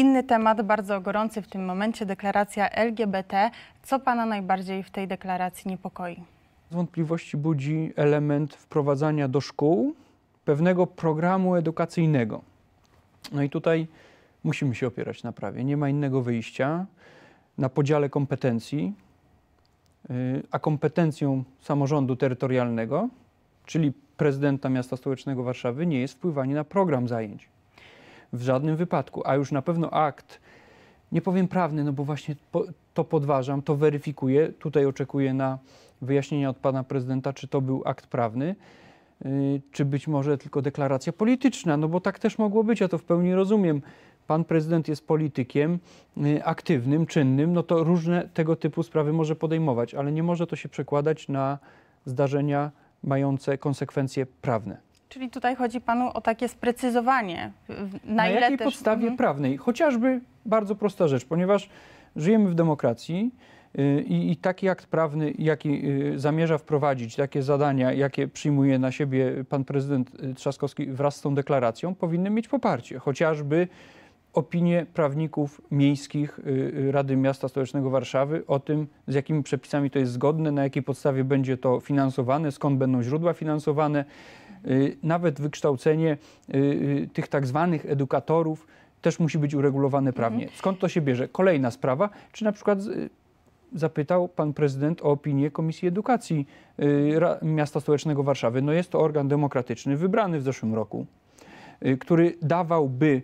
Inny temat, bardzo gorący w tym momencie, deklaracja LGBT. Co Pana najbardziej w tej deklaracji niepokoi? Wątpliwości budzi element wprowadzania do szkół pewnego programu edukacyjnego. No i tutaj musimy się opierać na prawie. Nie ma innego wyjścia na podziale kompetencji, y, a kompetencją samorządu terytorialnego, czyli prezydenta miasta stołecznego Warszawy, nie jest wpływanie na program zajęć. W żadnym wypadku, a już na pewno akt, nie powiem prawny, no bo właśnie to podważam, to weryfikuję. Tutaj oczekuję na wyjaśnienia od pana prezydenta, czy to był akt prawny, y, czy być może tylko deklaracja polityczna, no bo tak też mogło być, ja to w pełni rozumiem. Pan prezydent jest politykiem y, aktywnym, czynnym, no to różne tego typu sprawy może podejmować, ale nie może to się przekładać na zdarzenia mające konsekwencje prawne. Czyli tutaj chodzi panu o takie sprecyzowanie. Na, na jakiej też... podstawie mhm. prawnej? Chociażby bardzo prosta rzecz, ponieważ żyjemy w demokracji y, i, i taki akt prawny, jaki y, zamierza wprowadzić, takie zadania, jakie przyjmuje na siebie pan prezydent y, Trzaskowski wraz z tą deklaracją, powinny mieć poparcie. Chociażby opinie prawników miejskich Rady Miasta Stołecznego Warszawy o tym, z jakimi przepisami to jest zgodne, na jakiej podstawie będzie to finansowane, skąd będą źródła finansowane. Nawet wykształcenie tych tak zwanych edukatorów też musi być uregulowane prawnie. Mhm. Skąd to się bierze? Kolejna sprawa, czy na przykład zapytał pan prezydent o opinię Komisji Edukacji Miasta Stołecznego Warszawy. No jest to organ demokratyczny, wybrany w zeszłym roku, który dawałby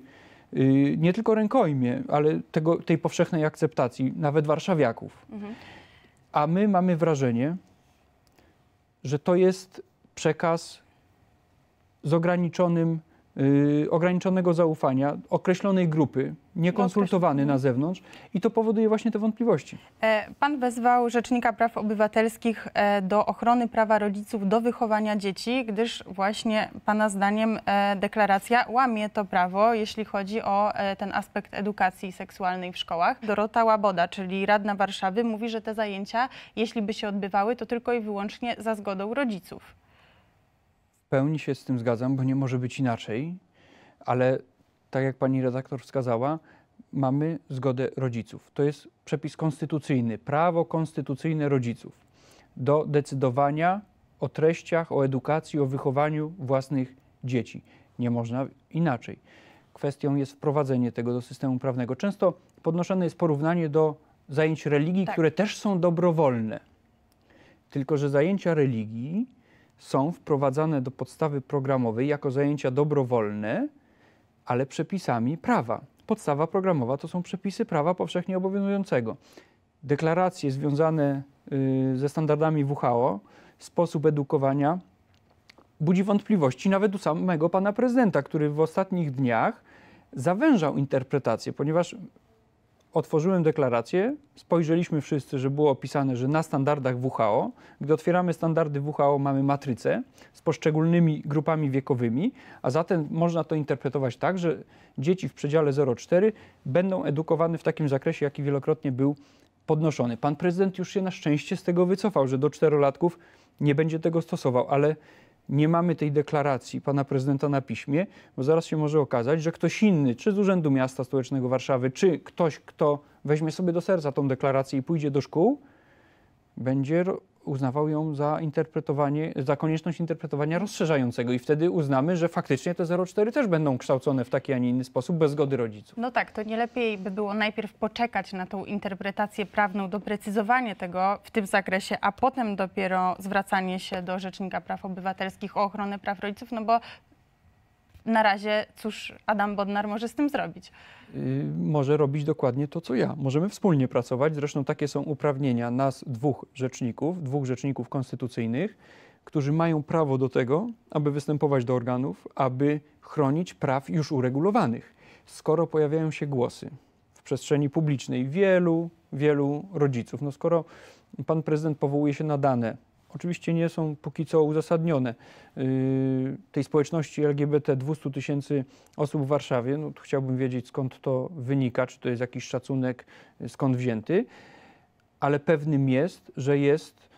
Y, nie tylko rękojmie, ale tego, tej powszechnej akceptacji, nawet warszawiaków. Mhm. A my mamy wrażenie, że to jest przekaz z ograniczonym Y, ograniczonego zaufania, określonej grupy, niekonsultowany na zewnątrz i to powoduje właśnie te wątpliwości. E, pan wezwał Rzecznika Praw Obywatelskich e, do ochrony prawa rodziców do wychowania dzieci, gdyż właśnie Pana zdaniem e, deklaracja łamie to prawo, jeśli chodzi o ten aspekt edukacji seksualnej w szkołach. Dorota Łaboda, czyli radna Warszawy, mówi, że te zajęcia, jeśli by się odbywały, to tylko i wyłącznie za zgodą rodziców pełni się z tym zgadzam, bo nie może być inaczej, ale tak jak pani redaktor wskazała, mamy zgodę rodziców. To jest przepis konstytucyjny, prawo konstytucyjne rodziców do decydowania o treściach, o edukacji, o wychowaniu własnych dzieci. Nie można inaczej. Kwestią jest wprowadzenie tego do systemu prawnego. Często podnoszone jest porównanie do zajęć religii, tak. które też są dobrowolne. Tylko, że zajęcia religii są wprowadzane do podstawy programowej jako zajęcia dobrowolne, ale przepisami prawa. Podstawa programowa to są przepisy prawa powszechnie obowiązującego. Deklaracje związane y, ze standardami WHO, sposób edukowania budzi wątpliwości nawet u samego pana prezydenta, który w ostatnich dniach zawężał interpretację, ponieważ otworzyłem deklarację, spojrzeliśmy wszyscy, że było opisane, że na standardach WHO, gdy otwieramy standardy WHO, mamy matrycę z poszczególnymi grupami wiekowymi, a zatem można to interpretować tak, że dzieci w przedziale 0,4 będą edukowane w takim zakresie, jaki wielokrotnie był podnoszony. Pan prezydent już się na szczęście z tego wycofał, że do czterolatków nie będzie tego stosował, ale nie mamy tej deklaracji pana prezydenta na piśmie, bo zaraz się może okazać, że ktoś inny, czy z Urzędu Miasta Stołecznego Warszawy, czy ktoś, kto weźmie sobie do serca tą deklarację i pójdzie do szkół, będzie uznawał ją za interpretowanie, za konieczność interpretowania rozszerzającego i wtedy uznamy, że faktycznie te 0,4 też będą kształcone w taki, a nie inny sposób bez zgody rodziców. No tak, to nie lepiej by było najpierw poczekać na tą interpretację prawną, doprecyzowanie tego w tym zakresie, a potem dopiero zwracanie się do Rzecznika Praw Obywatelskich o ochronę praw rodziców, no bo na razie cóż Adam Bodnar może z tym zrobić? Yy, może robić dokładnie to, co ja. Możemy wspólnie pracować. Zresztą takie są uprawnienia nas dwóch rzeczników, dwóch rzeczników konstytucyjnych, którzy mają prawo do tego, aby występować do organów, aby chronić praw już uregulowanych. Skoro pojawiają się głosy w przestrzeni publicznej wielu, wielu rodziców, no skoro pan prezydent powołuje się na dane oczywiście nie są póki co uzasadnione. Y, tej społeczności LGBT 200 tysięcy osób w Warszawie, no chciałbym wiedzieć skąd to wynika, czy to jest jakiś szacunek y, skąd wzięty, ale pewnym jest, że jest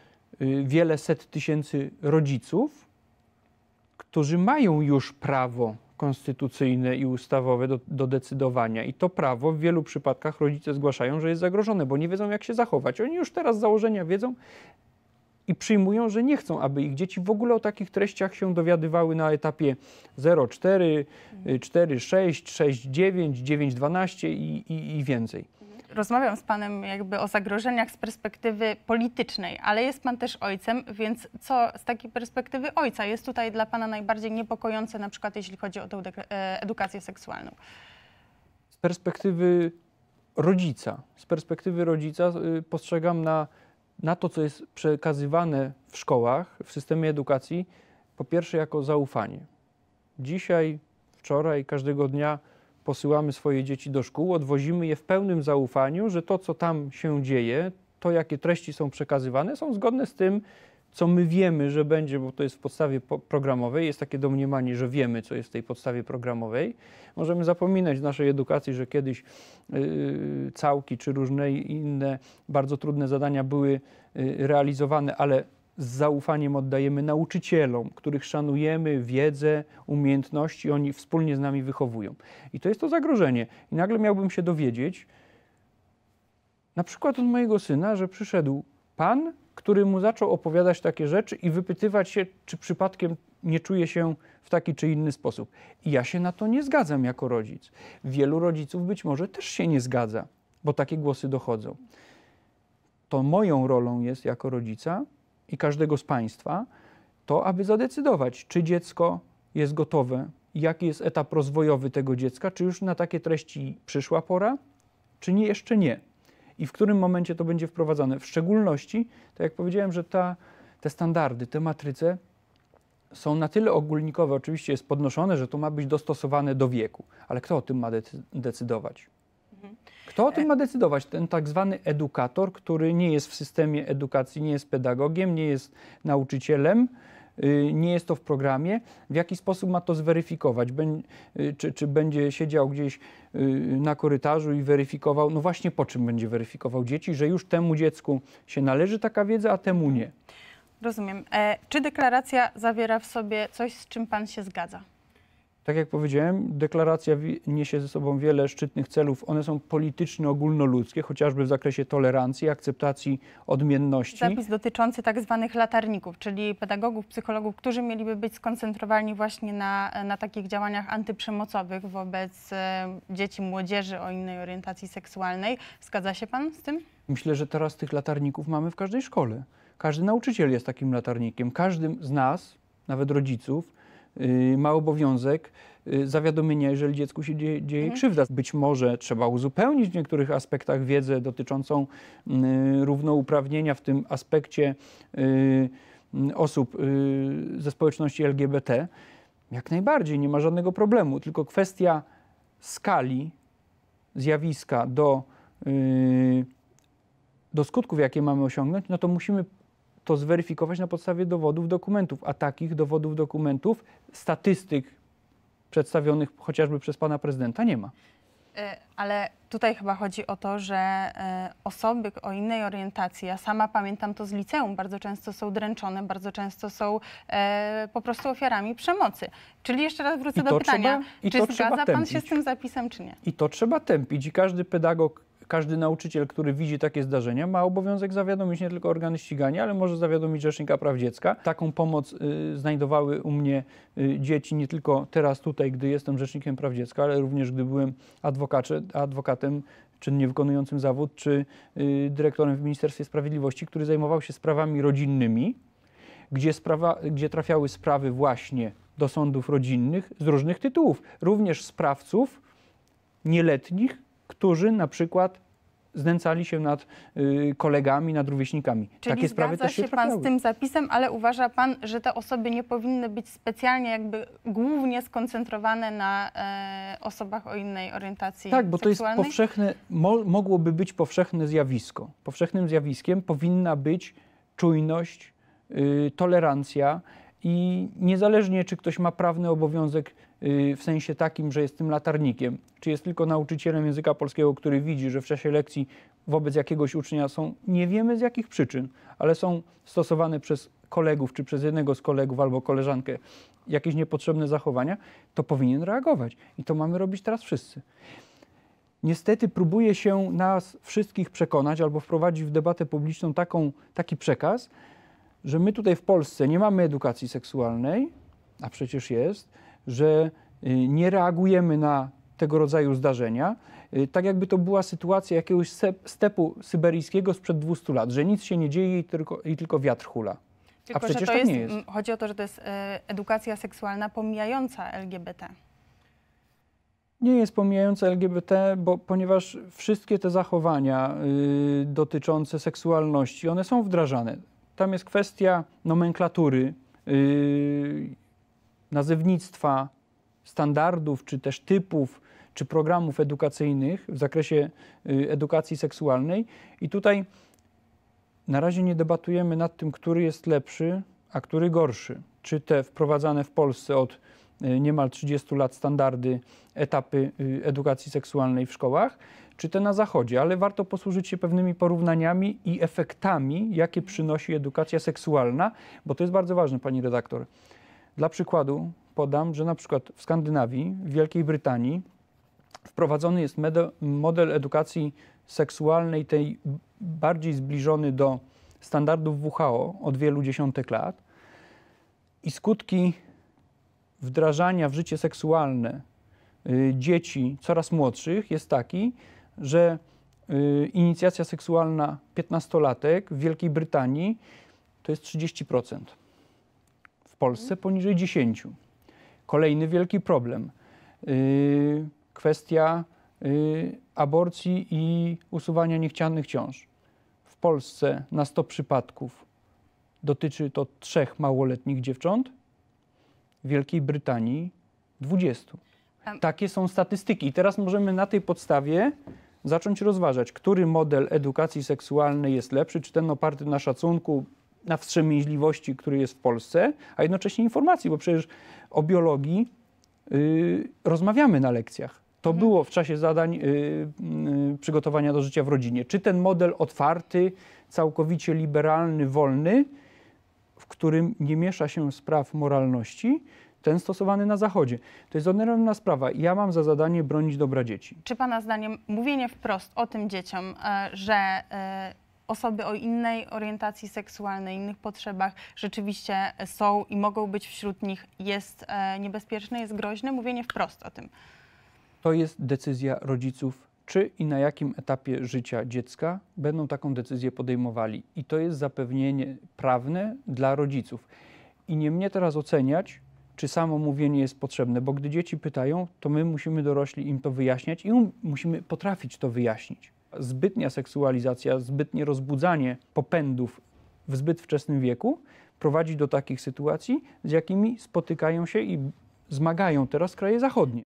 y, wiele set tysięcy rodziców, którzy mają już prawo konstytucyjne i ustawowe do, do decydowania. I to prawo w wielu przypadkach rodzice zgłaszają, że jest zagrożone, bo nie wiedzą, jak się zachować. Oni już teraz z założenia wiedzą i przyjmują, że nie chcą, aby ich dzieci w ogóle o takich treściach się dowiadywały na etapie 0, 4, 4, 6, 6, 9, 9, 12 i, i, i więcej. Rozmawiam z panem jakby o zagrożeniach z perspektywy politycznej, ale jest pan też ojcem, więc co z takiej perspektywy ojca jest tutaj dla pana najbardziej niepokojące, na przykład jeśli chodzi o tę e, edukację seksualną? z perspektywy rodzica, z perspektywy rodzica y, postrzegam na, na to, co jest przekazywane w szkołach, w systemie edukacji, po pierwsze jako zaufanie. Dzisiaj, wczoraj, każdego dnia posyłamy swoje dzieci do szkół, odwozimy je w pełnym zaufaniu, że to, co tam się dzieje, to, jakie treści są przekazywane, są zgodne z tym, co my wiemy, że będzie, bo to jest w podstawie po- programowej, jest takie domniemanie, że wiemy, co jest w tej podstawie programowej. Możemy zapominać w naszej edukacji, że kiedyś yy, całki czy różne inne bardzo trudne zadania były yy, realizowane, ale z zaufaniem oddajemy nauczycielom, których szanujemy, wiedzę, umiejętności, oni wspólnie z nami wychowują. I to jest to zagrożenie. I nagle miałbym się dowiedzieć, na przykład od mojego syna, że przyszedł pan, który mu zaczął opowiadać takie rzeczy i wypytywać się, czy przypadkiem nie czuje się w taki czy inny sposób. I ja się na to nie zgadzam jako rodzic. Wielu rodziców być może też się nie zgadza, bo takie głosy dochodzą. To moją rolą jest jako rodzica i każdego z Państwa to, aby zadecydować, czy dziecko jest gotowe, jaki jest etap rozwojowy tego dziecka, czy już na takie treści przyszła pora, czy nie, jeszcze nie. I w którym momencie to będzie wprowadzane. W szczególności, tak jak powiedziałem, że ta, te standardy, te matryce są na tyle ogólnikowe, oczywiście jest podnoszone, że to ma być dostosowane do wieku, ale kto o tym ma decy- decydować? Kto o tym ma decydować? Ten tak zwany edukator, który nie jest w systemie edukacji, nie jest pedagogiem, nie jest nauczycielem, nie jest to w programie. W jaki sposób ma to zweryfikować? Y, czy, czy będzie siedział gdzieś y, na korytarzu i weryfikował? No właśnie po czym będzie weryfikował dzieci, że już temu dziecku się należy taka wiedza, a temu nie. Rozumiem. E, czy deklaracja zawiera w sobie coś, z czym pan się zgadza? Tak jak powiedziałem, deklaracja niesie ze sobą wiele szczytnych celów. One są polityczne, ogólnoludzkie, chociażby w zakresie tolerancji, akceptacji odmienności. Zapis dotyczący tak zwanych latarników, czyli pedagogów, psychologów, którzy mieliby być skoncentrowani właśnie na, na takich działaniach antyprzemocowych wobec e, dzieci, młodzieży o innej orientacji seksualnej. Zgadza się pan z tym? Myślę, że teraz tych latarników mamy w każdej szkole. Każdy nauczyciel jest takim latarnikiem. Każdy z nas, nawet rodziców, ma obowiązek yy, zawiadomienia, jeżeli dziecku się dzieje, dzieje Mhm. krzywda. Być może trzeba uzupełnić w niektórych aspektach wiedzę dotyczącą yy, równouprawnienia w tym aspekcie osób ze społeczności LGBT. Jak najbardziej, nie ma żadnego problemu, tylko kwestia skali zjawiska do, do skutków, jakie mamy osiągnąć, no to musimy to zweryfikować na podstawie dowodów, dokumentów, a takich dowodów, dokumentów, statystyk przedstawionych chociażby przez pana prezydenta nie ma. E, Ale tutaj chyba chodzi o to, że e, osoby o innej orientacji, ja sama pamiętam to z liceum, bardzo często są dręczone, bardzo często są e, po prostu ofiarami przemocy. Czyli jeszcze raz wrócę do pytania, trzeba- czy zgadza pan się z tym zapisem, czy nie? I to trzeba tępić i każdy pedagog, każdy nauczyciel, który widzi takie zdarzenia, ma obowiązek zawiadomić nie tylko organy ścigania, ale może zawiadomić Rzecznika Praw Dziecka. Taką pomoc y, znajdowały u mnie y, dzieci nie tylko teraz tutaj, gdy jestem Rzecznikiem Praw Dziecka, ale również gdy byłem adwokatem czynnie wykonującym zawód, czy y, dyrektorem w Ministerstwie Sprawiedliwości, który zajmował się sprawami rodzinnymi, gdzie, sprawa, gdzie trafiały sprawy właśnie do sądów rodzinnych z różnych tytułów. Również sprawców nieletnich, którzy na przykład znęcali się nad y, kolegami, nad rówieśnikami. Czyli Takie sprawy też się, się pan z tym zapisem, ale uważa pan, że te osoby nie powinny być specjalnie jakby głównie skoncentrowane na e, osobach o innej orientacji Tak, bo to jest seksualnej? powszechne, mo, mogłoby być powszechne zjawisko. Powszechnym zjawiskiem powinna być czujność, y, tolerancja i niezależnie, czy ktoś ma prawny obowiązek y, w sensie takim, że jest tym latarnikiem, czy jest tylko nauczycielem języka polskiego, który widzi, że w czasie lekcji wobec jakiegoś ucznia są, nie wiemy z jakich przyczyn, ale są stosowane przez kolegów, czy przez jednego z kolegów albo koleżankę jakieś niepotrzebne zachowania, to powinien reagować. I to mamy robić teraz wszyscy. Niestety próbuje się nas wszystkich przekonać albo wprowadzić w debatę publiczną taką, taki przekaz, że my tutaj w Polsce nie mamy edukacji seksualnej, a przecież jest, że y, nie reagujemy na tego rodzaju zdarzenia, y, tak jakby to była sytuacja jakiegoś stepu syberyjskiego sprzed 200 lat, że nic się nie dzieje i tylko, i tylko wiatr hula. Tylko, przecież że to tak jest, nie jest. chodzi o to, że to jest e, edukacja seksualna pomijająca LGBT. Nie jest pomijająca LGBT, bo ponieważ wszystkie te zachowania y, dotyczące seksualności, one są wdrażane. Tam jest kwestia nomenklatury, y, nazewnictwa, standardów, czy też typów, czy programów edukacyjnych w zakresie y, edukacji seksualnej. I tutaj na razie nie debatujemy nad tym, który jest lepszy, a który gorszy. Czy te wprowadzane w Polsce od y, niemal 30 lat standardy, etapy y, edukacji seksualnej w szkołach, czy te na Zachodzie, ale warto posłużyć się pewnymi porównaniami i efektami, jakie przynosi edukacja seksualna, bo to jest bardzo ważne, pani redaktor. Dla przykładu podam, że na przykład w Skandynawii, w Wielkiej Brytanii wprowadzony jest model edukacji seksualnej, tej bardziej zbliżony do standardów WHO od wielu dziesiątek lat i skutki wdrażania w życie seksualne y, dzieci coraz młodszych jest taki, że y, inicjacja seksualna 15-latek w Wielkiej Brytanii to jest 30%. W Polsce poniżej 10%. Kolejny wielki problem. y, Kwestia y, aborcji i usuwania niechcianych ciąż. W Polsce na 100 przypadków dotyczy to trzech małoletnich dziewcząt, w Wielkiej Brytanii 20. Em. Takie są statystyki. I teraz możemy na tej podstawie zacząć rozważać, który model edukacji seksualnej jest lepszy, czy ten oparty na szacunku, na wstrzemięźliwości, który jest w Polsce, a jednocześnie informacji, bo przecież o biologii y, rozmawiamy na lekcjach. To Mhm. było w czasie zadań y, y, przygotowania do życia w rodzinie. Czy ten model otwarty, całkowicie liberalny, wolny, w którym nie miesza się spraw moralności, ten stosowany na Zachodzie. To jest odrębna sprawa. Ja mam za zadanie bronić dobra dzieci. Czy Pana zdaniem mówienie wprost o tym dzieciom, e, że e, osoby o innej orientacji seksualnej, innych potrzebach rzeczywiście są i mogą być wśród nich jest e, niebezpieczne, jest groźne? Mówienie wprost o tym. To jest decyzja rodziców, czy i na jakim etapie życia dziecka będą taką decyzję podejmowali. I to jest zapewnienie prawne dla rodziców. I nie mnie teraz oceniać, czy samo mówienie jest potrzebne, bo gdy dzieci pytają, to my musimy dorośli im to wyjaśniać i um, musimy potrafić to wyjaśnić. Zbytnia seksualizacja, zbytnie rozbudzanie popędów w zbyt wczesnym wieku prowadzi do takich sytuacji, z jakimi spotykają się i zmagają teraz kraje zachodnie.